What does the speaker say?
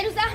Pero zahmat.